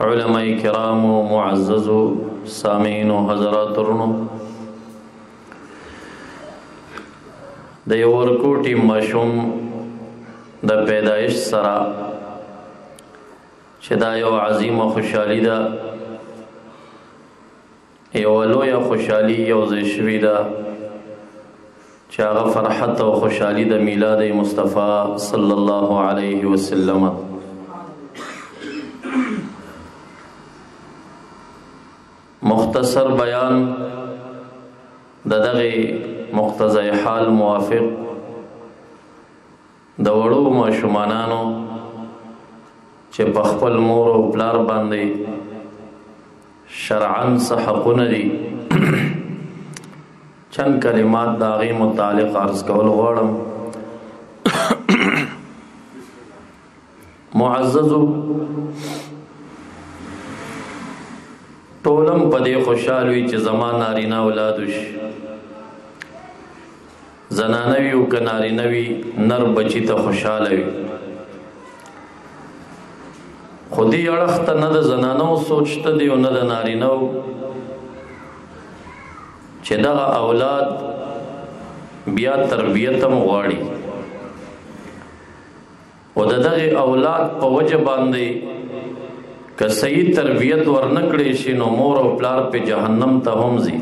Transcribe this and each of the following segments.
علماء کرام او معزز سامعين او حضرات ورونو د یو ورکوټي مشوم د پیدایش سره چې دا یو عظیمه خوشحالي ده یوه لویه خوشحالي یوځای شوې ده چې هغه فرحت او خوشحالي د میلاد مصطفی صلی الله علیه وسلم مختصر بیان د دغه مقتضی حال موافق د وړو ماشومانانو چې په خپل مور او پلار باندې شرعاً څه حقونه دي چند کلمات د هغې متعلق عرض کول غواړم معززو ټولم په دې خوشحال وي چې زما نارینه اولاد شي زنانه وي او که نارینه وي نر بچي ته خوشحاله وي خو دې اړخ ته نه د زنانو سوچ ته دی او نه د نارینو چې دغه اولاد بیا تربیت هم غواړي او د دغه اولاد په وجه باندې که صحیح تربیت ورنکړې شي نو مور او پلار په جهنم ته هم ځي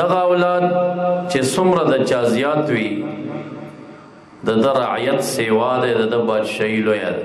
دغه اولاد چې څومره د چا زیات وي د د رعیت سیوا دی د د بادشاهي لویه ده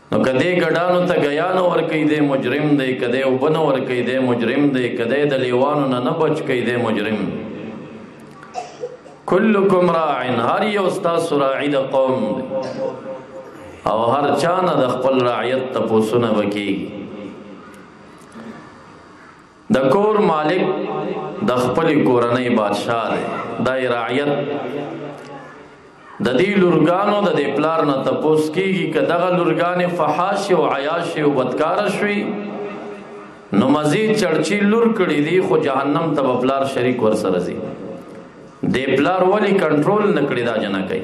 نو کده ګډانو ته غیانو ور کوي د مجرم دی کده وبنو ور کوي د مجرم دی کده د لیوانو نه نه بچ کوي د مجرم کلکم راعن هر یو استاد راعی د قوم دی او هر چا نه د خپل رعیت تپوسونه وکي د کور مالک د خپل کورنۍ بادشاه دی د رعیت د دې لورګانو د دې پلار نه تپوس کیږي که دغه لورګانې فحاش او عیاش او بدکار شوي نو مزید چړچی لور کړي دي خو جهنم ته پلار شریک ور سره زی دې پلار ولی کنټرول نکړي دا جنا کوي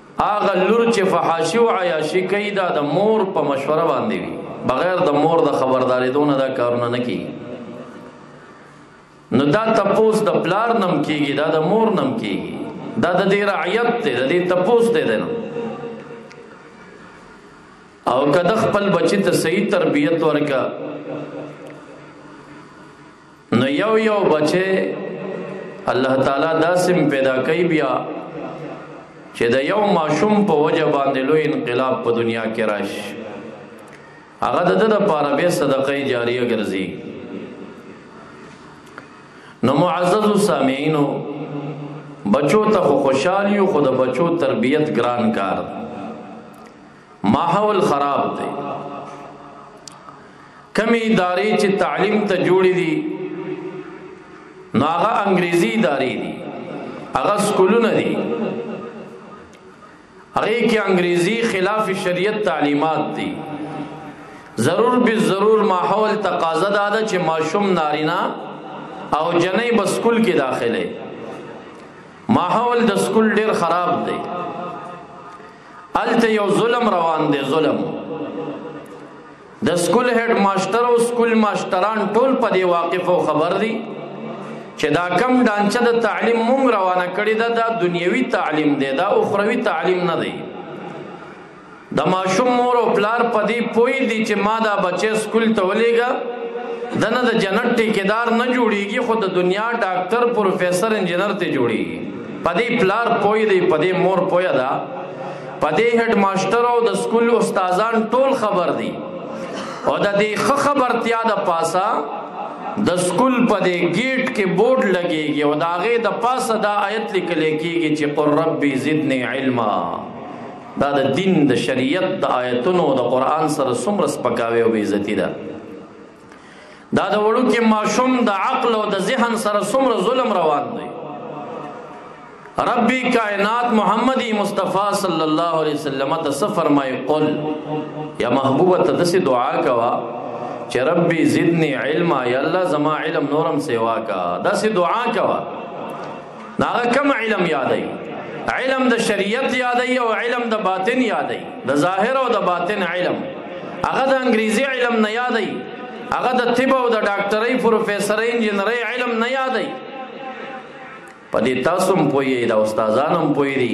هغه لور چې فحاشي او عیاشي کوي دا د مور په مشوره باندې وي بغیر د مور د خبردارې دونه دا کارونه نه کوي نو دا تپوس د پلار نم کیږي دا د مور نم کیږي دا د دې رعیت دی د دې تپوس دی نه او کده خپل بچی ته صحیح تربیت ورکا نو یو یو بچه الله تعالی داسم پیدا کوي بیا چې د یو ماشوم په وجه باندې لوی انقلاب په دنیا کې راشي هغه د ده لپاره به صدقه جاریه ګرځي نو معزز سامعینو بچو ته خوشحالی خو د بچو تربیت ګران کار دی ماحول خراب دی کمی ادارې چې تعلیم ته جوړې دي نو هغه انګریزي ادارې دي هغه سکولونه دي هغه کې انګریزي خلاف شریعت تعلیمات دي ضرور به ضرور ماحول تقاضا ده چې ماشوم نارینا او جنې بسکول کې داخله ماحول د سکول ډیر خراب دی الته یو ظلم روان دی ظلم د سکول هډ ماستر او سکول ماستران ټول په دی واقف او خبر دي چې دا کم ډانچه د تعلیم مونږ روانه کړی دا د دنیوي تعلیم دی دا اخروی تعلیم نه دی د ماشوم مور او پلار په دی پوی دي چې ما دا بچی سکول ته ولېګا دنه د جنت ټیکدار نه جوړیږي خو د دنیا ډاکټر پروفیسور انجنیر ته جوړیږي پدې پلار پوی دی پدې مور پوی ده پدې هډ ماستر او د سکول استادان ټول خبر دي او د دې خ خبرتیا د پاسا د سکول په دې گیټ کې بورډ لګيږي او دا غي د پاسه دا آیت لیکل کېږي چې قر ربي زدني علما دا د دین د شریعت د آیتونو د قران سره سمرس پکاوي او عزت ده دا د وړوکي ماشوم د عقل او د ذهن سره څومره ظلم روان دی ربی کائنات محمد مصطفی صلی الله علیه وسلم ته څه فرمایي قل یا محبوبه ته دسه دعا کوا چې ربی زدنی علما یا الله زما علم نورم سیوا کا دسه دعا کوا ناغه کم علم یادای علم د شریعت یادای او علم د باطن یادای د ظاهر او د باطن علم هغه د انګریزي علم نه یادای هغه د طب او د ډاکټرۍ پروفیسورۍ انجنیرۍ علم نه یادای په دې تاسو هم پوهیږئ دا استادان هم پوهیږي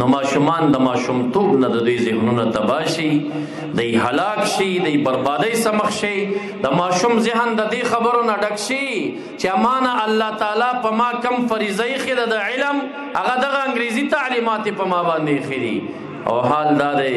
نو ماشومان د ماشومتوب نه د دوی ذهنونه تباشي د هلاک شي د بربادۍ سمخ شي د ماشوم ذهن د دې خبرو نه ډک شي چې امانه الله تعالی په ما کم فریضه خې د علم هغه د انګریزي تعلیمات په ما باندې خېری او حال دا دی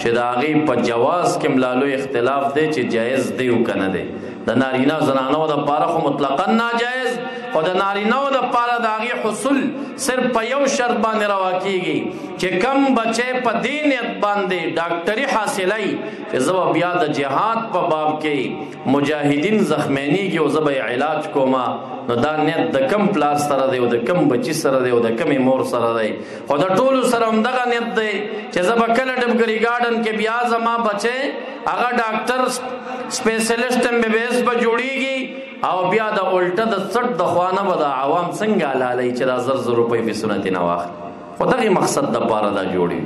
چې دا غي په جواز کې ملالو اختلاف دی چې جایز دی او کنه دی د نارینه زنانو د پاره خو مطلقاً ناجایز خو د نارینه د پاره د هغه حصول صرف په یو شرط باندې روا کیږي چې کم بچي په دین باندې ډاکټري حاصلای چې زو بیا د جهاد په باب کې مجاهدین زخمینی کې او زبې علاج کوما نو دا نیت د کم پلار سره دی او د کم بچی سره دی او د کم مور سره دی او د ټولو سره هم دغه نیت دی چې زه به کله ډبګري ګارډن کې بیا زما بچي هغه ډاکټر سپیشلیسټ هم به بیس به جوړیږي او بیا د الټه د څټ د خوانه به د عوام څنګه لالي چې دا زر زر روپۍ به سنت نه واخ خو دغه مقصد د پاره دا جوړي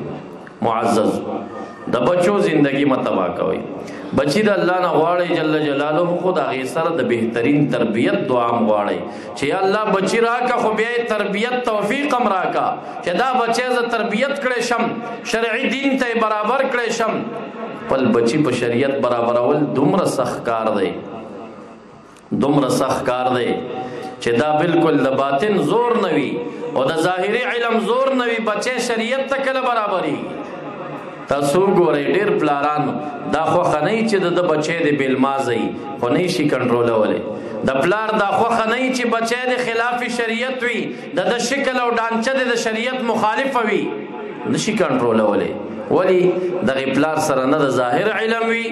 معزز د بچو زندگی متبا کوي بچی د الله نه غواړي جل جلاله خود هغه سره د بهترین تربیت دعا غواړي چې الله بچی راکا خو بیا تربیت توفیق هم راکا چې دا بچی ز تربیت کړي شم شرعي دین ته برابر کړي شم پل بچی په شریعت برابرول دومره سخت کار دی دومره سخت کار دی چې دا بالکل د باطن زور نه وي او د ظاهري علم زور نه وي بچې شریعت ته کله برابري تاسو ګورئ ډېر پلاران دا خوخه نه چې د بچې د بیلمازي خو نه شي کنټرولولې د پلار دا خوخه نه چې بچې د خلاف شریعت وي د د شکل او ډانچه د شریعت مخالف وي نشي کنټرولولې ولی دغه پلار سره نه د ظاهر علم وي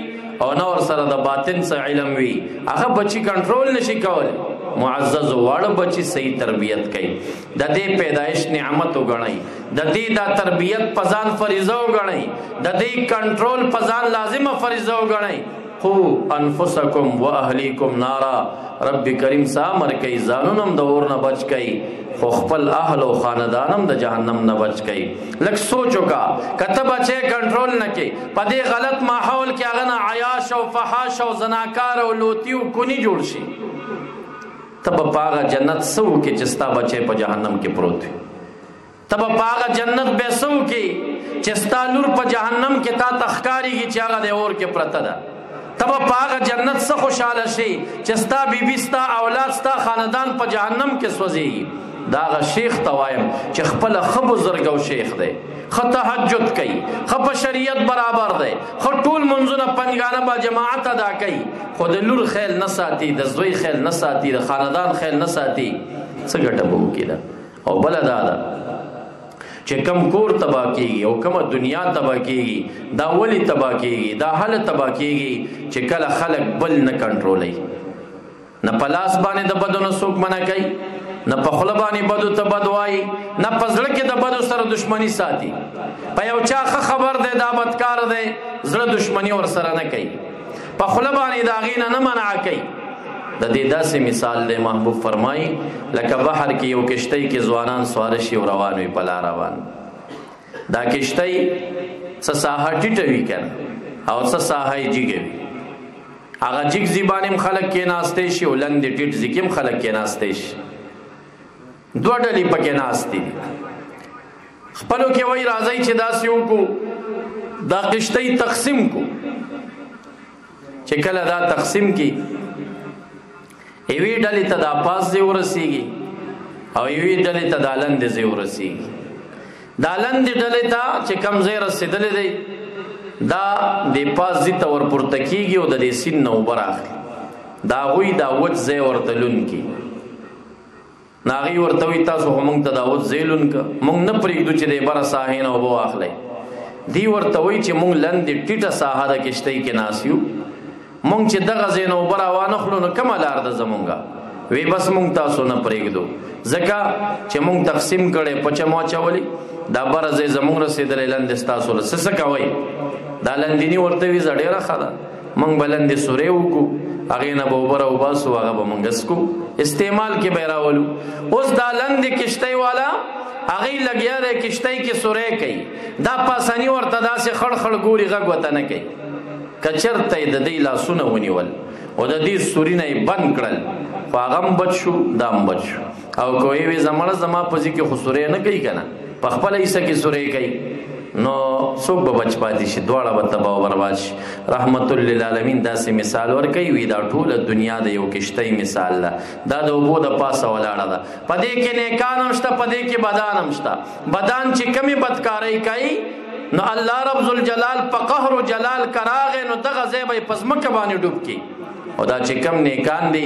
او نه ور سره د باطن څخه علم وي هغه بچی کنټرول نشي کول معزز واړه بچی صحیح تربیت کوي د دې پیدایش نعمت وګڼي د دې دا تربیت پزان فریضه وګڼي د دې کنټرول پزان لازمه فریضه وګڼي خو انفسکم واهلیکم نارا رب کریم سامر کوي ځانونم د اور نه بچ کوي خو خپل اهل او خاندانم د جهنم نه بچ کړي لک سوچو کا کته بچي کنټرول نه کې په دې غلط ماحول کې هغه نه عیاش او فحاش او زناکار او لوتی او کونی جوړ شي تب پاغه جنت سو کې چستا بچي په جهنم کې پروت وي تب پاغه جنت به سو کې چستا لور په جهنم کې تا تخکاری کې چې هغه د اور کې پرته ده تبه پاغه جنت څخه خوشاله شي چې ستا بیبي ستا اولاد ستا خاندان په جهنم کې سوځي دا غ شیخ توایم چې خپل خب زرګو شیخ دی خ تهجد کوي خ په شریعت برابر دی خ ټول منځونه پنځګانه با جماعت ادا کوي خو د لور خیل نه ساتي د زوی خیل نه ساتي د خاندان خیل نه ساتي څه ګټه بو کیده او بل دا ده چې کم کور تبا کیږي او کومه دنیا تبا کیږي دا ولی تبا کیږي دا حل تبا کیږي چې کله خلک بل نه کنټرولي نه پلاس باندې د بدن سوق منع کوي نه په خپل باندې بدو ته بدوای نه پزړه کې د بدو سره دښمنی ساتي په یو چا خبر ده دا بدکار ده زړه دښمنی ور سره نه کوي په خله باندې دا غینه نه منع کوي د دې داسې مثال دی محبوب فرمایي لکه بحر کې یو کشته کې ځوانان سوار شي او روان وي په لار روان دا کشته څه ساحه ټیټه وي کنه او څه ساحه یې جګه وي هغه جګ زیبانم خلک کې ناشته شي او لند ټیټ زکم خلک کې ناشته شي دوه ډلې پکې ناست دي خپلو کې وای راځي چې داسې وکړو دا قشته تقسیم کو چې کله دا تقسیم کی ایوی ډلې ته دا پاس دی ورسیږي او ایوی ډلې ته دا لند دی ورسیږي دا لند ډلې ته چې کم زیر رسیدلې دی دا د پاس دی تور پورته کیږي او د دې سین نو براخ دا غوی دا وځ زې ورتلون کی ناغي ورته وي تاسو هم موږ ته دا اوس زیلون ک موږ نه پرېږدو چې د بره ساحې نه وبو اخلي دی ورته وي چې موږ لندې ټیټه ساحه د کشتۍ کې ناسیو موږ چې دغه زینو برا وانه خلو نو کومه لار ده زمونږه وی بس مونږ تاسو نه پرېږدو ځکه چې مونږ تقسیم کړي پچه مو چولي دا برزه زمونږ رسیدلې لند تاسو له سس کوي دا لندینی ورته وی زړه راخه ده مونږ بلندې سورې وکړو هغه نه به وبره وباسو هغه به مونږ اسکو استعمال کې به راولو اوس دا لندې کشته والا هغه لګیا دی کشته کې سورې کوي دا پاسانی ورته داسې خړ خړ ګوري غږ وته نه کوي کچرته د دې لاسونه ونیول او د دې سورینه بند کړل خو هغه بچو دام بچو او کوی وی زمړه زما په ځکه خو سورې نه کوي کنه په خپل حصہ کې سورې کوي نو څوک به بچ پاتې شي دواړه به تبا او برباد شي رحمت للعالمین داسې مثال ورکوي وی دا ټوله دنیا د یو کشتۍ مثال ده دا د اوبو د پاسه ولاړه ده په دې کې نیکان هم شته په دې کې بدان هم شته بدان چې کمی بدکارۍ کوي نو الله رب ذوالجلال په قهر او جلال کراغه نو دغه ځای به پزمکه باندې ډوب کی او دا چې کم نیکان دی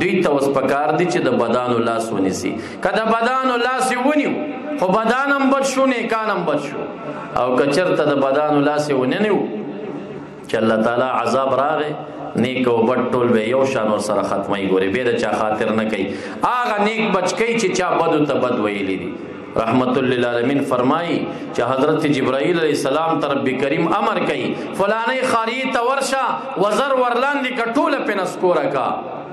دوی ته اوس پکار دي چې د بدانو لاس ونیسي کله بدانو لاس ونیو خو بدانم بچ شو نیکانم بچ شو او کچرته د بدانو لاس ونیو چې الله تعالی عذاب راغی نیک او بد ټول به یو شان ور سره ختمي ګوري به د چا خاطر نه کوي اغه نیک بچ کوي چې چا بد ته بد ویلي دي رحمت للعالمین فرمایي چې حضرت جبرائیل علی السلام تر رب کریم امر کوي فلانه خاری ته ورشه وزر ورلاندې کټوله پنسکوره کا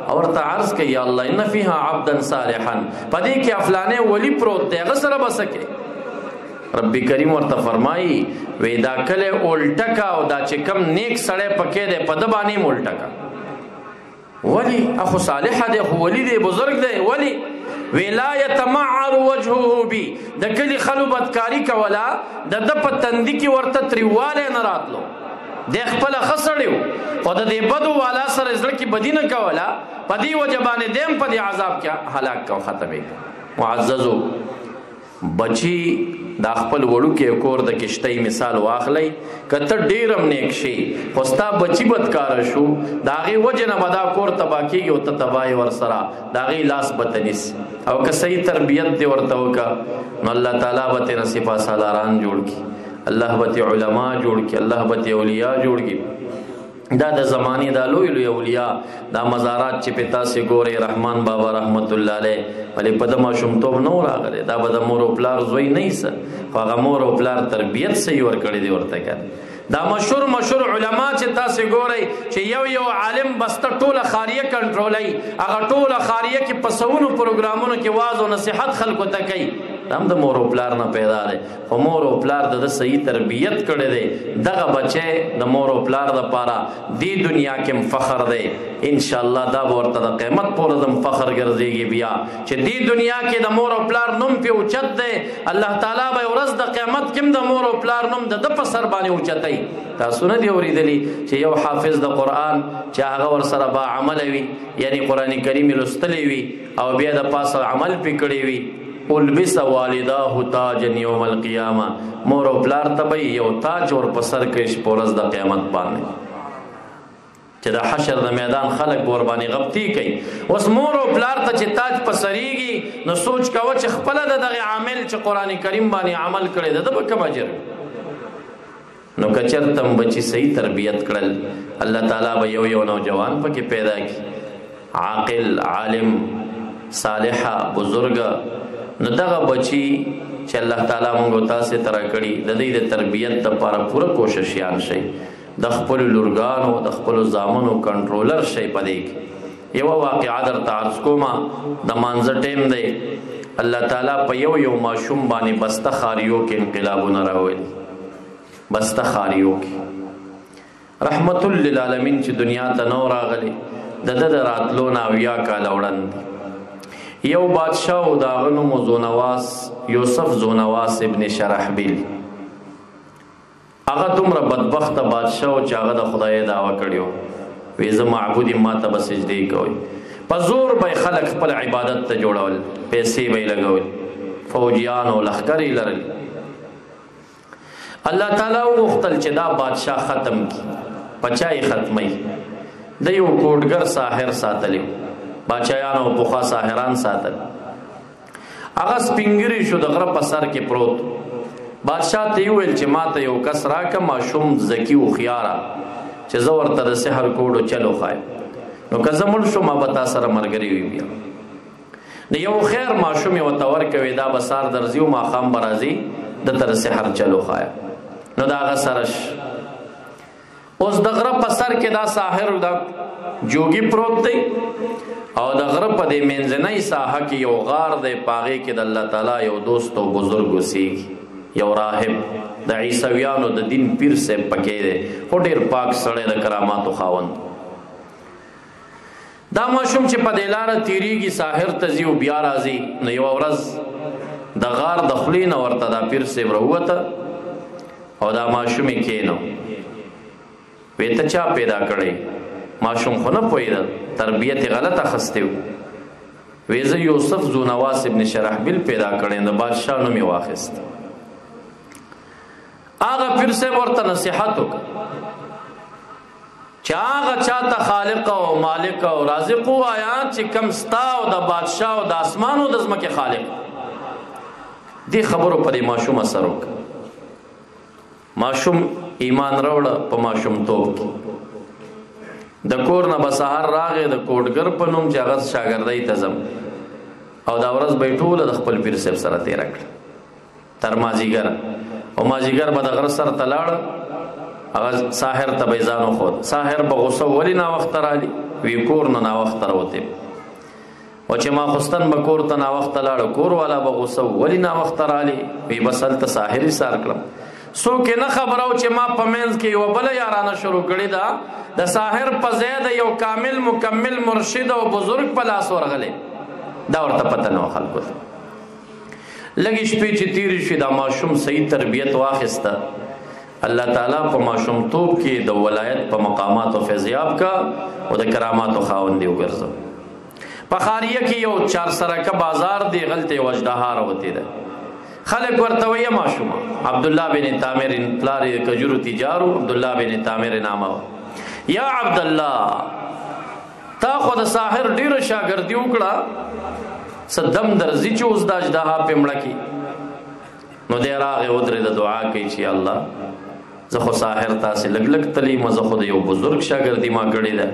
او ورته عرض کوي یا الله ان فیها عبدا صالحا پدې کې افلانه ولی پروت دی غسر بسکه رب کریم ورته فرمایي وې دا کله الټکا او دا چې کم نیک سړی پکې دی په د باندې الټکا ولی اخو صالح دی خو ولی دی بزرگ دی ولی ولا يتمعر وجهه بي د کلی خلو بدکاری کولا د د پتندې کې ورته تریواله نه راتلو د خپل خسړیو او د دې بدو والا سره زړه کې بدینه کولا پدی وجبانه دیم پدی عذاب کیا هلاک کو ختمه معززو بچی دا خپل وړوکی کور د کشتۍ مثال واخلئ که ته ډېر هم نیک شې خو ستا بچي بدکاره شو د هغې وجې نه به دا کور تباه کېږي او ته تباه یې ورسره د هغې لاس به ته نیسي او که صحیح تربیت دې ورته وکړه نو الله تعالی به ترې نه سپاه سالاران جوړ کړي الله به ترې علما جوړ کړي الله به ترې اولیاء جوړ کړي دا د زمانه د لوی لوی اولیاء دا مزارات چې په تاسو ګوري رحمان بابا رحمت الله علیه ولې په دما شومتوب نو راغله دا به د مور او پلار زوی نه ایسه هغه مور او پلار تربیت سي ور کړی دی ورته کړ دا مشهور مشهور علما چې تاسو ګوري چې یو یو عالم بسته ټوله خاریه کنټرولای هغه ټوله خاریه کې پسونو پروګرامونو کې واز او نصيحت خلکو ته کوي هم د مور او پلار نه پیدا دی په مور او پلار د صحیح تربیت کړي دي دغه بچي د مور او پلار د پاره دی دنیا کې فخر دی ان شاء الله دا ورته د قیامت پر زم فخر ګرځيږي بیا چې دی دنیا کې د مور او پلار نوم په اوچت دی الله تعالی به ورځ د قیامت کې د مور او پلار نوم د په سر باندې اوچتای تاسو نه دی اوریدلی چې یو حافظ د قران چې هغه ور سره با عمل وي یعنی قران کریم لوستلی وي او بیا د پاسه عمل پکړی وی البس والداه تاج یوم القیامه مور او پلار ته به یو تاج ور په سر کې شپورز د قیامت باندې چې د حشر د میدان خلک به ور باندې غپتی کوي اوس مور او پلار ته چې تاج په سریږي نو سوچ کاوه چې خپل د دغه عامل چې قران کریم باندې عمل کړي د به کوم اجر نو کچرتم بچی صحیح تربیت کړل الله تعالی به یو یو نوجوان پکې پیدا کی عاقل عالم صالح بزرګ نو دغه بچی چې الله تعالی موږ تاسو ترا کړی د دې د تربیت لپاره پوره کوشش یان شي د خپل لورګانو د خپل زامنو کنټرولر شي پدې کې یو واقعا در تعرض کوما د مانزه ټیم دی الله تعالی په یو یو ماشوم باندې بستخاریو کې انقلابونه راوړي بستخاریو کې رحمت للعالمین چې دنیا ته نو راغلي د د راتلو نا ویا کال وړاند یو بادشاہ او داغنو مزونواس یوسف زونواس ابن شرحبیل هغه دومره بدبخته بادشاه و چې هغه د خدای دعوه کړیو وی زه معبود ما ته به سجدې کوي په زور به خلک خپل عبادت ته جوړول پیسې به لګول فوجیان او لخرې لرل الله تعالی وغوښتل چې دا بادشاه ختم کی پچای ختمي د یو کوټګر ساحر ساتلی بادشاہانو په خوا ساحران ساتل هغه سپینګری شو د غره په سر کې پروت بادشاه ته ویل چې ما ته یو کس راکه ما شوم زکی او خيارا چې زه ورته د سحر کوډو چلو خای نو که زه مړ شوم به تا سره مرګري وي بیا نو یو خیر ماشوم یو تور کوي دا بسار درځي او ماخام برازي د تر سحر چلو خای نو دا غسرش اوس د غره په سر کې دا ساحر دا جوګي پروت دی او د غره په دې منځنۍ ساحه کې یو غار دی پاغه کې د الله تعالی یو دوست او بزرګ وسیږي یو راهب د عیسویانو د دین پیر سه پکې دی هډیر پاک سړی د کراماتو خاوند دا ماشوم چې په دې لار تیریږي ساحر ته ځي او بیا راځي نو یو ورځ د غار د خلی نه ورته دا پیر سی وروته او دا ماشوم یې کینو وې ته چا پیدا کړي ماشوم خو نه پوهید تربیت غلطه خستیو وې زه یوسف ذو نواس ابن شرحبیل پیدا کړي د بادشاہ نوم یې واخیست هغه پیر سی ورته نصیحت وکړ چې هغه چاته خالق او مالک او رازق وایا چې کم ستا او د بادشاه او د اسمان او د زمکه خالق دی خبرو په دې ماشوم اثر وک ماشوم ایمان راوړ په ماشوم توپ کې د کور نه بسهار راغې د کوټګر په نوم چې هغه شاګردای تزم او دا ورځ به ټوله د خپل پیر صاحب سره تیر کړ تر مازیګر او مازیګر به د غر سر ته لاړ هغه ساحر ته به ځان وخوت ساحر به غوسه ولی نا وخت رالی وی کور نه نا وخت راوته او چې ما خوستن به کور ته نا وخت لاړ کور والا به غوسه ولی نا وخت رالی وی بسل ته ساحر سار کړم سو کې نه خبرو چې ما پمنز کې یو بل یارانه شروع کړی دا د ساحر په زید یو کامل مکمل مرشد او بزرگ په لاس ورغله دا ورته پته نو خلکو ته لږې شپې چې تیرې شوې دا ماشوم صحیح تربیت واخیسته الله تعالی په ماشوم توپ کې د ولایت په مقامات او فیضیاب کا او د کرامات او خاوند دی وګرځو په خاریه کې یو چار سره کا بازار دی غلطه وجدهار وتی ده خلق ورته وی ماشوم عبد الله بن تامر پلار کجورو تجارو عبد الله بن تامر نامه یا عبد الله تا خو د ساحر ډیر شاګردي وکړه صدم درځي چې اوس د اجدها په مړه کې نو دی راغې ودرې د دعا کوي چې الله زه خو ساحر تاسې لګ لګ تلی مو زه خو د یو بزرګ شاګردي ما کړې ده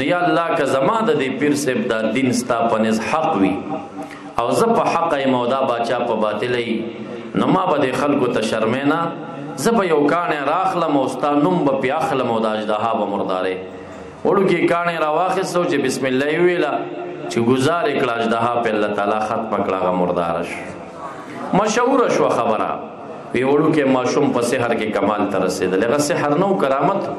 نو یا الله که زما د دې پیر صاحب دا دین ستا په نس حق وي او زه په حق یم او دا باچا په باطل ای نو ما به د خلکو ته شرمې نه زه به یو کانې راخلم او ستا نوم به پې اخلم او د اجدها به مردارې وړو کې کانه را واخیستو چې بسم الله ویلا چې گزار کړه اجدها په الله تعالی خط پکړه غ مردارش مشهور شو خبره وی وړو کې ماشوم په سحر کې کمال تر رسیدل غ سحر نو کرامت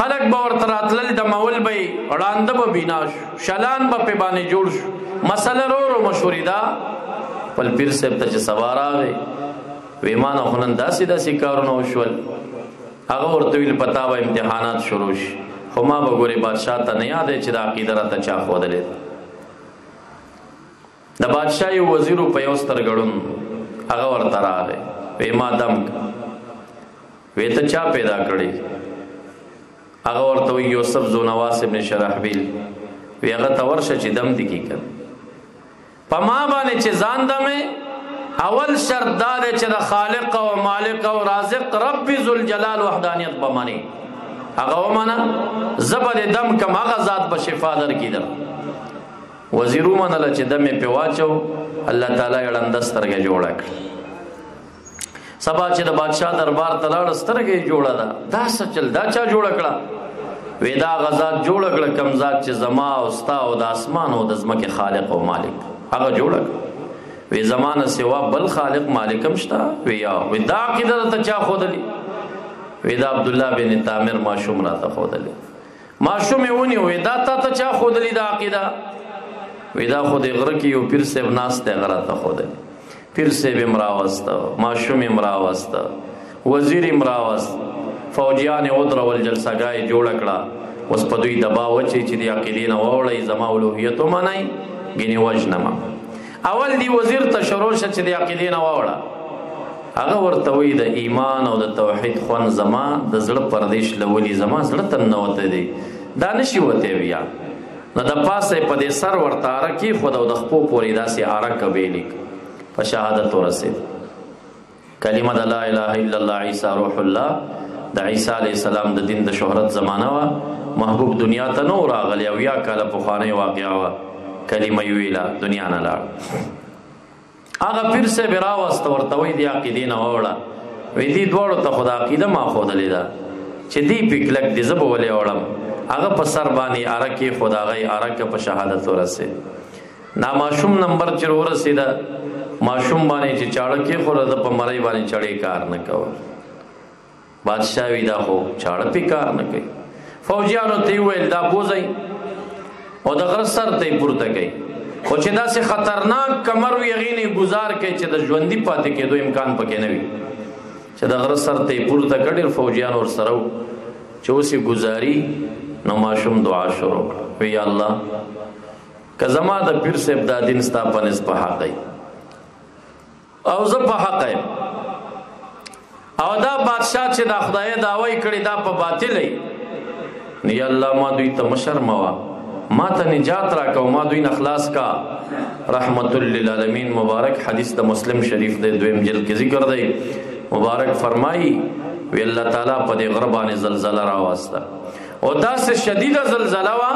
خلق به ورته راتلل د مول به وړاند به بنا شو شلان به په باندې جوړ شو مسله رو رو مشورې دا پل پیر صاحب ته چې سوارا وي ویمانه خنن داسې داسې کارونه وشول هغه ورته ویل پتا به امتحانات شروع شي خو ما به ګوري بادشاہ ته نه یاد چې دا عقیده را ته چا خو درې د بادشاہ یو وزیر په یو سترګړون هغه ورته راغی وې ما دم وې ته چا پیدا کړی هغه ورته یوسف زونواس ابن شرحبیل وی هغه تورشه چې دم دی کی کړ په ما باندې چې ځان ته مې اول شرط دا دی چې د خالق او مالک او رازق رب ذوالجلال وحدانیت به منې هغه ومنه زه به د دم کم هغه ذات به شفا در کی در وزیر ومنله چې دم یې پې واچو الله تعالی یې ړنده سترګه جوړه کړه سبا چې د بادشاه دربار ته لاړ سترګې جوړه ده دا څه چل دا چا جوړ کړه ودا غزاد جوړ کړه کم ذات چې زما او ستا او د اسمان او د زمکه خالق او مالک هغه جوړ کړه وی زمانه سوا بل خالق مالکم شتا وی یا ودا کده ته چا خودلی ودا عبد الله بن تامر ما شوم را ته خودلی ماشوم یې ونیو وی دا تا ته چا ښودلي دا عقیده وی دا خو د غره کې یو پیر صاحب ناست دی غره ته ښودلي پیر صاحب یې مراوسته ماشوم یې مراوسته وزیر یې مراوست فوجیان یې ودرول جلسهګاه یې جوړه کړه اوس په دوی دبا وچی چې د عقیدې نه واوړئ زما الوهیت ومنئ ګینې وژنمه اول دی وزیر ته شروع شه چې د عقیدې نه واوړه هغه ورته وی د ایمان او د توحید خون زما د زړه پردیش لولي زما زړه تن نه وته دی دا نشي وته بیا نو د پاسه په دې سر ورته ارکی خود او د خپو پوری داسې ارک بیلیک په شهادت ورسید کلمه د لا اله الا الله عیسی روح الله د عیسی علی السلام د دین د شهرت زمانہ وا محبوب دنیا ته نو راغلی او یا کاله په خانه واقعا وا کلمه ویلا دنیا نه لاړ هغه پیر سے برا واست ورته وی دی عقیدې نه وړه وې دې دوړو ته خدا عقیده ما خو دلې دا چې دې پکلک دې زب ولې وړم هغه په سر باندې ارکه خداغي ارکه په شهادت ورسه نا ماشوم نمبر چې ورسېده ماشوم باندې چې چاړه کې خو د په مړی باندې چړې کار نه کوه بادشاہ وی دا خو چاړه پی کار نه کوي فوجیانو ته ویل دا کوزي او د غر سر ته پورته کوي خو چې داسې خطرناک کمر وی غینې گزار کوي چې د ژوندۍ پاتې کېدو امکان پکې نه وي چې د غر سر ته پورته کړي فوجیان ور سره چې اوسې گزاري نو ماشوم دعا شروع وی یا الله که زما د پیر صاحب دا دین ستا په نس په حق دی او زه په حق یم او دا بادشاہ چې دا خدای دا وای کړی دا په باطل دی نو یا الله ما دوی ته مشر موا ما ته نجات را کو ما دوی نخلاص کا رحمت للعالمین مبارک حدیث د مسلم شریف د دویم جلد کې ذکر دی مبارک فرمایي وی الله تعالی په دې غربانه زلزلہ راوسته او داسې شدیده زلزله وه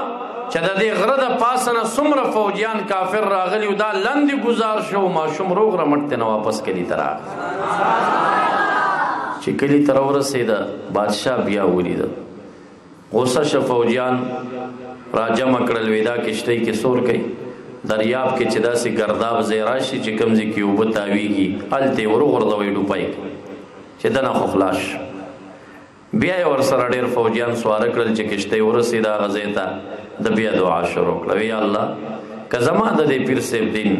چې د دې غره د پاسه نه څومره فوجیان کافر راغلي او دا لاندې ګزار شو ماشوم روغ رمټ ته نه واپس کلي ته راغی چې کلي ته راورسېده بادشاه بیا ولیده غوسه شو فوجیان راجم کړل وېدا کشتۍ کې سور کوي دریاب کې چې داسې ګرداب ځای راشي چې کمزې کې اوبه تاویږي هلته یې وروغورځوئ ډوپی چې دنه خو خلاص شو بیا یې ورسره ډېر فوجیان سواره کړل چې کشتۍ ورسېده هغه ځای ته د بیا دعا شروع کړه وی الله که زما د دې پیر صاحب دین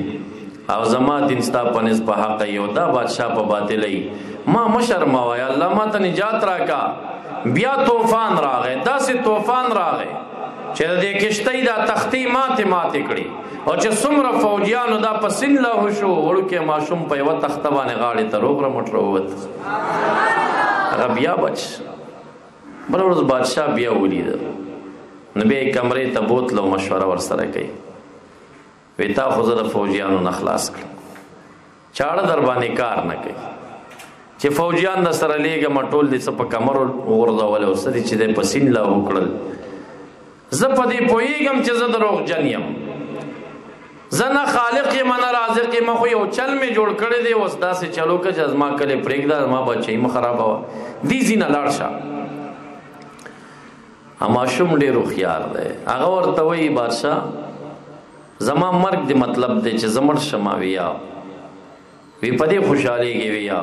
او زما دین ستا په نس په حق یو دا بادشاه په باطل ای ما مشر ما وای الله ما ته نجات راکا بیا طوفان راغې داسې طوفان راغې چې د دې کشتۍ دا تختی ماته ماته کړي او چې څومره فوجیانو دا پسین له شو ورکه ماشوم په یو تخته باندې غاړې ته روغ رمټ وروت هغه بیا بچ بل ورځ بادشاہ بیا ولید نو بیا کمرې ته بوتلو مشوره ورسره کوي وی تا خو زه د فوجیانو نه خلاص کړم چاړه در باندې کار نه کوي چې فوجیان د سره لیګه مټول دي څه په کمر ورځول او سړي چې د پسین لا وکړل زه په دې پوهیږم چې زه دروغجن یم زه نه خالق یم نه رازق یم خو یو چل مې جوړ کړی دی اوس داسې چلو که چې زما کلې پرېږده زما بچی مه خرابوه دې ځینه لاړ شه ماشوم ډېر هوښیار دی هغه ورته وایي بادشاه زما مرګ د مطلب دی چې زمړ شم ویا وی په دې خوشالېږي وی یا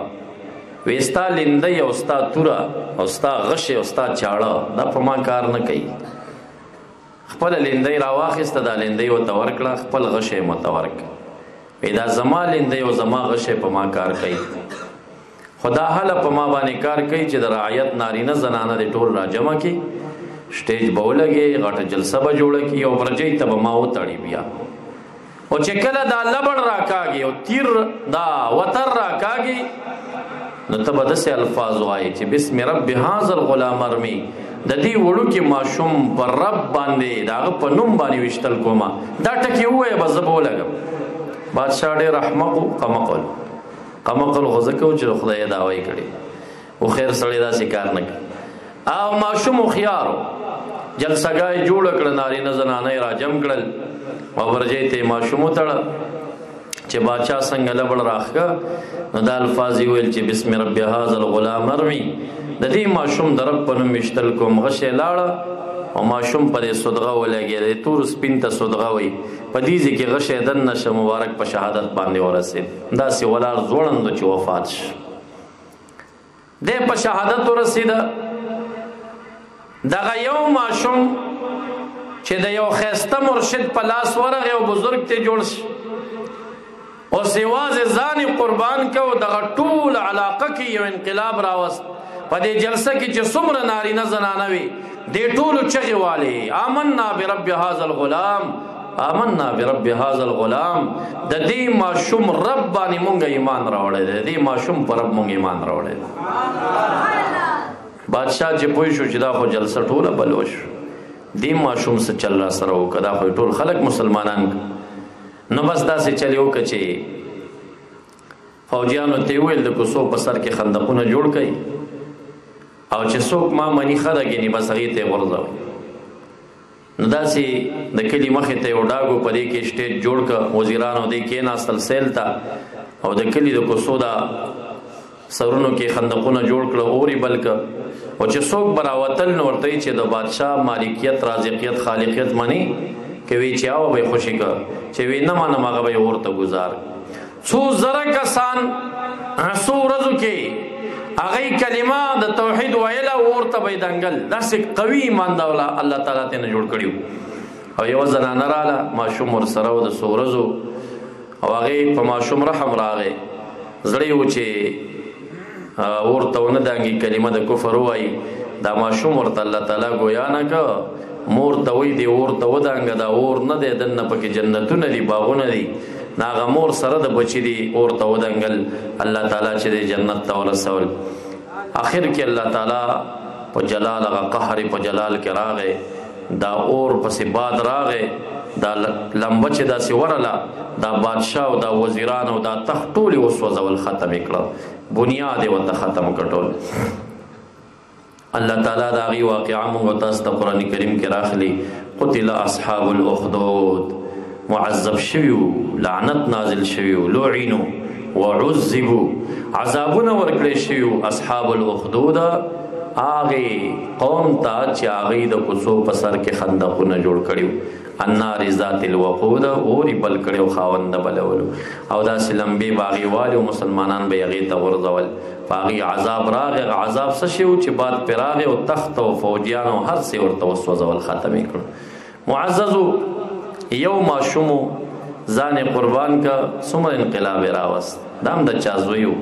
وی ستا لیندۍ او ستا توره او ستا غشې او ستا چاړه دا په ما کار نه کوي خپل لیندۍ راواخیسته دا لیندۍ ورته ورکړه خپل غشې مو ته ورکړه وی دا زما لیندۍ او زما غشې په ما کار کوي خدا هله په ما باندې کار کوي چې د رعایت نارینه زنانه د ټول راجمع کی سټیج به ولګي غټه جلسه به جوړه کی او ورجې ته به ما وتړي بیا او چې کله دا لبړ راکاږي او تیر دا وتر راکاږي نو ته به داسې الفاظ وایې چې بسم رب هذا الغلام ارمي د دې وړو کې ماشوم پر رب باندې داغه په نوم باندې وشتل کومه دا ټکی وایې به زه به ولګم بادشاہ ډېر احمق او قمقل قمقل غزکه او چې خدای دا وایي کړي او خیر سړی دا څه کار نه کوي او ماشوم خيار جلسګای جوړ کړ ناری نه زنانه را جمع کړل او ورجې ته ماشوم تړ چې باچا څنګه لبل راخه نو دا الفاظ ویل چې بسم رب هاذ الغلام ارمی د دې ماشوم درب په نوم مشتل کوم غشه لاړه او ماشوم پر صدغه ولګي د تور سپین ته صدغه وي په دې ځکه غشه دن نشه مبارک په شهادت باندې ورسید دا سی ولار زوړند چې وفات شي د په شهادت ورسید دغه یو ماشوم چې د یو خیسته مرشد په لاس ورغه او بزرگ ته جوړ شي او سیواز ځان قربان کو دغه ټول علاقه کې یو انقلاب راوست په دې جلسه کې چې څومره نارینه زنانه وي دې ټولو چغې والي آمنا برب هذا الغلام آمنا برب هذا الغلام د دې ماشوم رب باندې مونږ ایمان راوړی دی دې ماشوم پر رب مونږ ایمان راوړی دی بادشاہ چې پوه شو چې دا خو جلسه ټوله بلوش دې ماشوم سره چل را سره وکړه خو ټول خلک مسلمانان نو بس دا سه چلیو کچې فوجیانو ته ویل د کوسو په سر کې خندقونه جوړ کړي او چې څوک ما مني ښه ده ګنې بس هغې ته یې غورځوئ نو داسې د کلي مخې ته یو ډاګو په دې کې سټیج جوړ که وزیرانو دې کېناستل سیل ته او د کلي د کوڅو دا سرونو کې خندقونه جوړ کړه اوري بلک او چې څوک براوتل نو ورته چې د بادشاه مالکیت رازقیت خالقیت منی کوي چې او به خوشی کا چې وینه منه مغه به ورته گزار څو زره کسان څو ورځو کې هغه کلمه د توحید ویله ورته به دنګل داسې قوي ایمان دا ولا الله تعالی ته نه جوړ کړیو او یو زنانه رااله ماشوم ور سره د څو ورځو او هغه په ماشوم رحم راغې زړیو چې اور ته نه داږي کلمه د کفر وای دا ماشوم ورته الله تعالی گویا نه کا مور ته وی دی اور ته ودانګ دا اور نه دی دنه پکې جنتونه دی باغونه دی ناغه مور سره د بچی دی اور ته ودانګل الله تعالی چې د جنت ته ورسول اخر کې الله تعالی په جلال غ قهر په جلال کې راغې دا اور پسې باد راغې دا لمبه چې دا سیورله دا بادشاه او دا وزیران او دا تخت ټول وسوځول ختم کړه بنیاد یې وته ختم کټول الله تعالی دا غي واقعا موږ تاسو ته قران کریم کې راخلي قتل اصحاب الاخدود معذب شوی وو لعنت نازل شوی وو لعنو وعذبو عذابونه ورکړی شوی وو اصحاب الاخدود هغه قوم ته چې هغه د کوڅو په سر کې خندقونه جوړ کړیو النار ذات الوقود اور بل کړیو خاوند بلول او دا سلمبي باغی والي او مسلمانان به هغه ته ورځول فاغي عذاب راغ عذاب څه شی او چې بعد پراغه او تخت او فوجیان او هر څه ورته وسوځول ختمې کړو معززو یو ماشومو ځان قربان کا څومره انقلاب راوست دام د چا زویو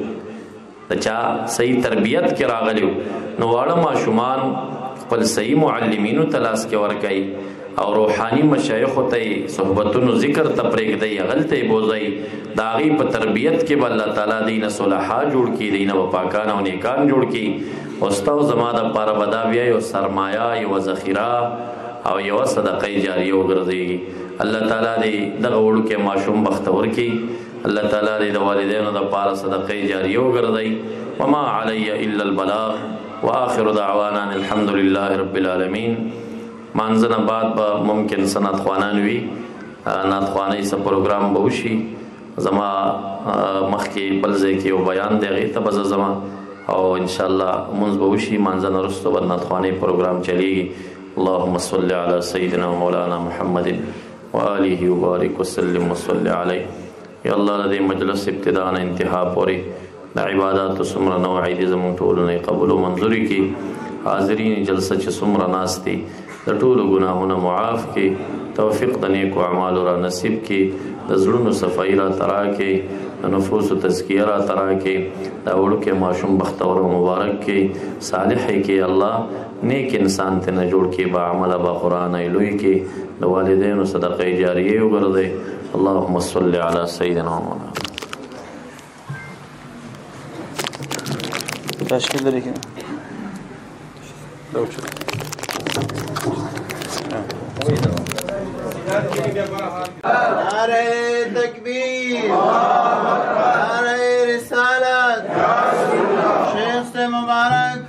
د چا صحیح تربیت کې راغلیو نو واړه ماشومان خپل صحیح معلمینو تلاش کې ورکای او روحاني مشایخ ته صحبتونو ذکر ته پرېږدي غلطه بوزي دا غي په تربيت کې بل الله تعالی دین صلحا جوړ کی دین او پاکان او نیکان جوړ کی استاد زما د پاره بدا بیا یو سرمایه یو ذخیره او یو صدقه جاریه وګرځي الله تعالی دې دغه وړو کې ماشوم بختور کی الله تعالی دې د والدینو د پاره صدقه جاریه وګرځي وما علی الا البلاغ واخر دعوانا الحمد لله رب العالمین مانځنه بعد به ممکن سنت خوانان وی نات خوانی سره پروګرام به وشي زما مخکې بل ځای کې یو بیان دی غي ته بز زما او ان شاء الله مونږ به وشي مانځنه رسته ورنات خوانی پروګرام چلیږي اللهم صل على سيدنا مولانا محمد وآله وبارك وسلم وصل عليه یا الله د مجلس ابتدا نه انتها پورې د عبادت سمره نوع دې زموږ ټول نه قبول او منزوري کې حاضرین جلسه چې سمره ناشتي د ټول ګناهونو معاف کې توفیق د نیکو اعمال را نصیب کې د زړونو صفائی را ترا کې د نفوس تزکیه را ترا کې دا وړو کې ماشوم بختور مبارک کې صالح کې الله نیک انسان ته نه جوړ کې با عمل با قران ایلوی کې د والدینو صدقه جاریه وګرځي اللهم صل علی سیدنا محمد تشکیل لري کې لوچو نعرہ تکبیر نعرہ رسالت شیخ سے مبارک